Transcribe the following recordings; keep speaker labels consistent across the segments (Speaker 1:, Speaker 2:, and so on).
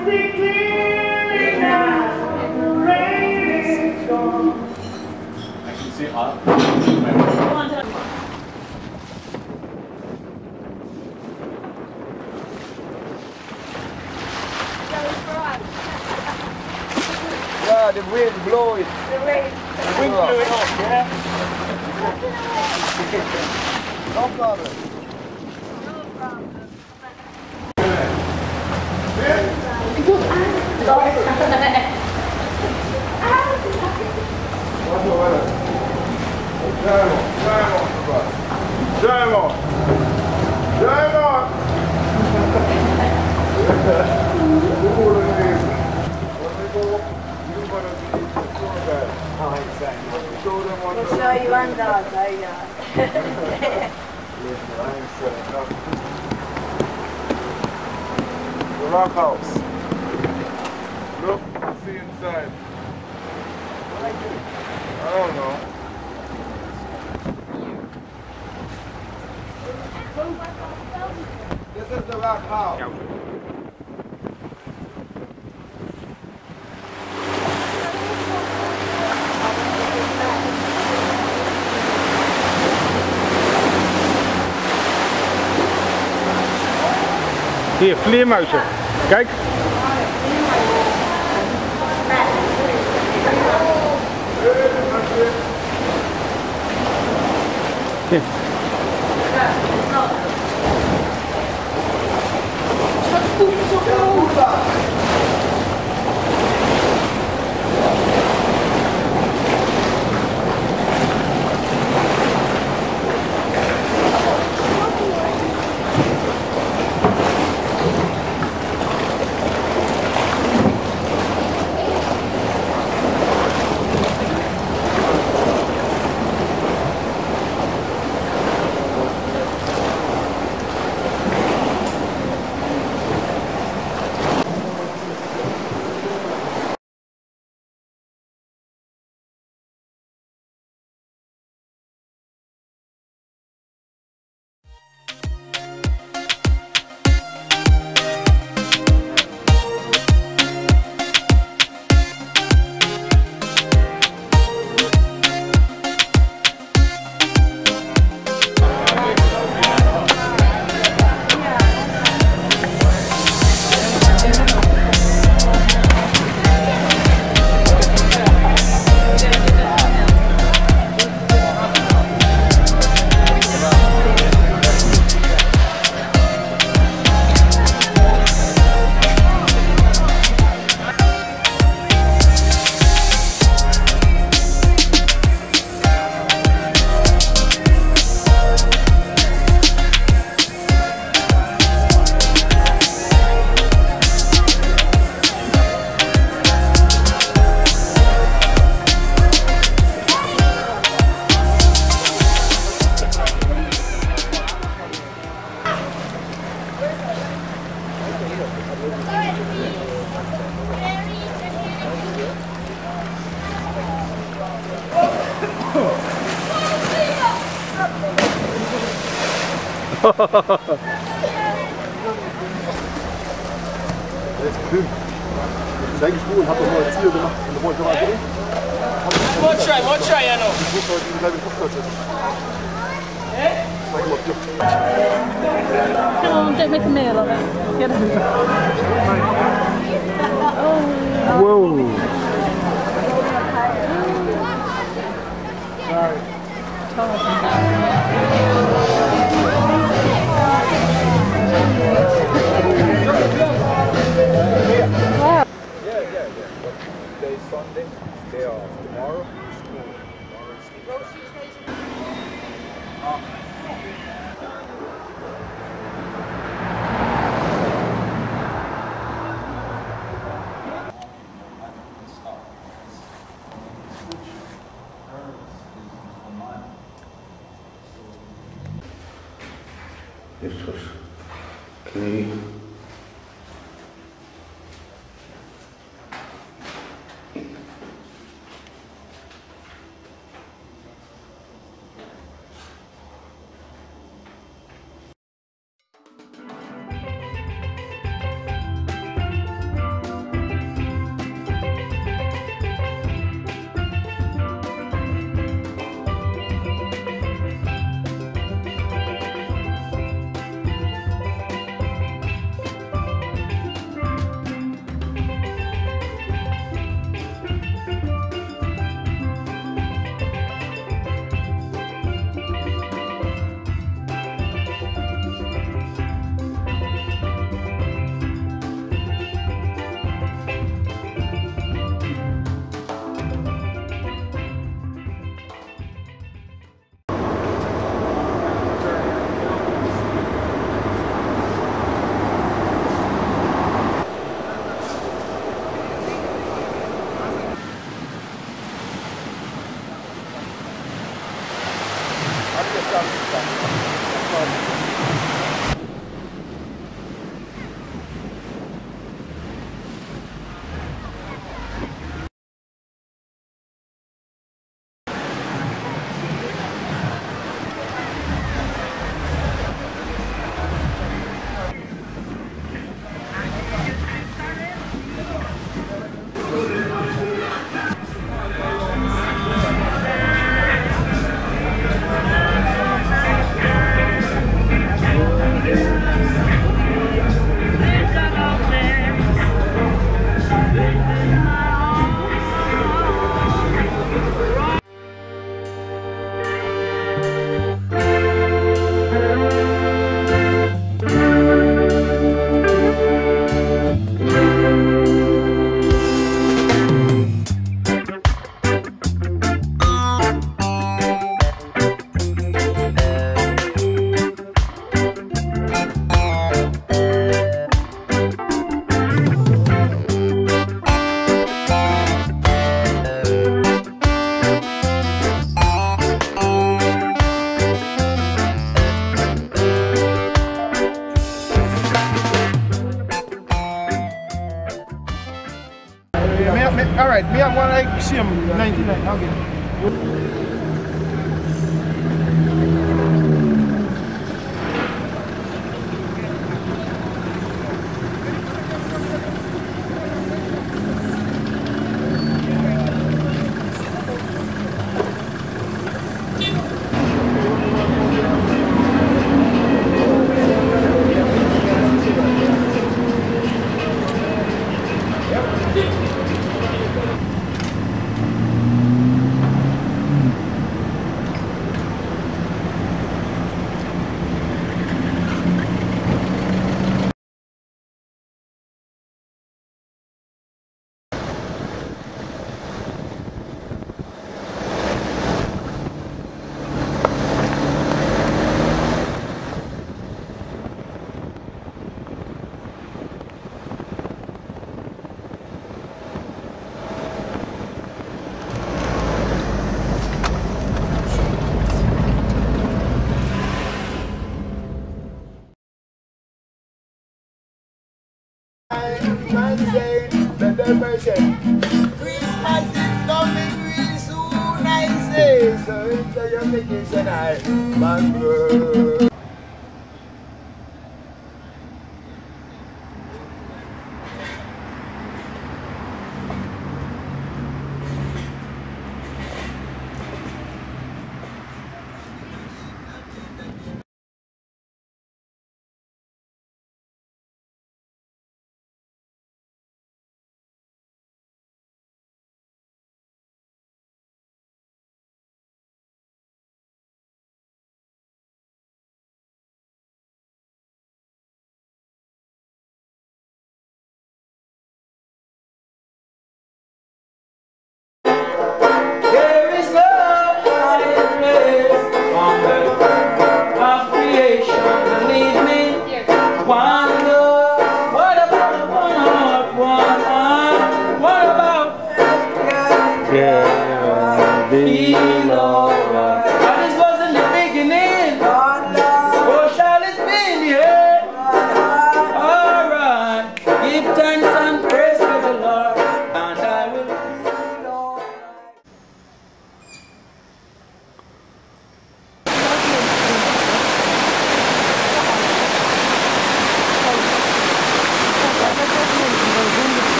Speaker 1: I can see clearly now. The rain is gone.
Speaker 2: I can see up.
Speaker 3: Wind.
Speaker 1: The.
Speaker 2: Wind blew it off, yeah?
Speaker 3: Afladen.
Speaker 4: Diamond! Rock house. See inside. I. This is the rock.
Speaker 5: Hier, vleermuizen. Kijk.
Speaker 4: Ja. Staat poep op mal ein Ziel gemacht. Und da wollte ich mal sehen.
Speaker 6: One try, one try, I know.
Speaker 4: Ich muss heute die kleine Kopfkürze. Zeig mal, Glück.
Speaker 7: Come on, don't make a meal of it. Get it.
Speaker 5: Wow.
Speaker 4: Yeah, yeah, yeah. But today is Sunday. Day off. Tomorrow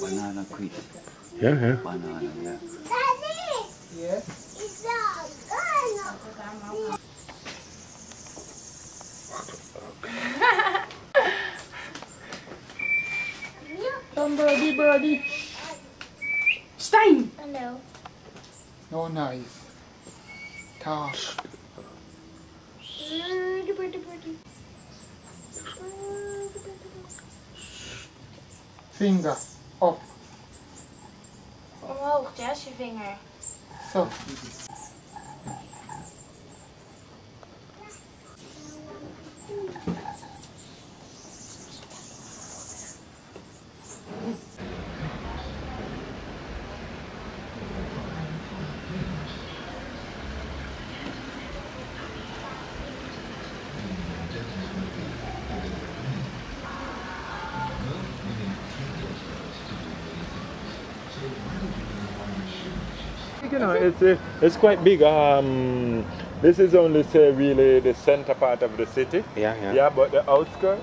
Speaker 8: Bananaquit.
Speaker 5: Ja, ja.
Speaker 8: Banana, yeah.
Speaker 9: Come birdie, birdie.
Speaker 7: Stijn!
Speaker 10: Hallo.
Speaker 9: No knife. Taas. Vinger. Op.
Speaker 10: Omhoog, Jess, je vinger.
Speaker 9: Zo.
Speaker 2: You know, it's uh, it's quite big. Um, this is only say really the center part of the city.
Speaker 5: Ja, ja.
Speaker 2: Yeah, but the outskirts.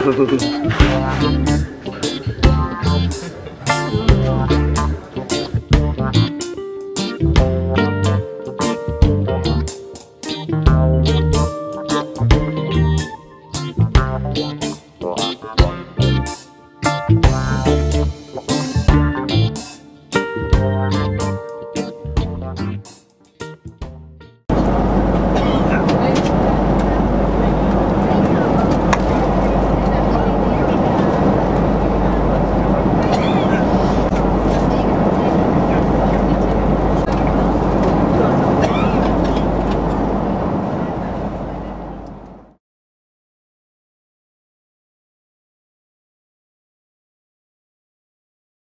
Speaker 6: 呵呵呵。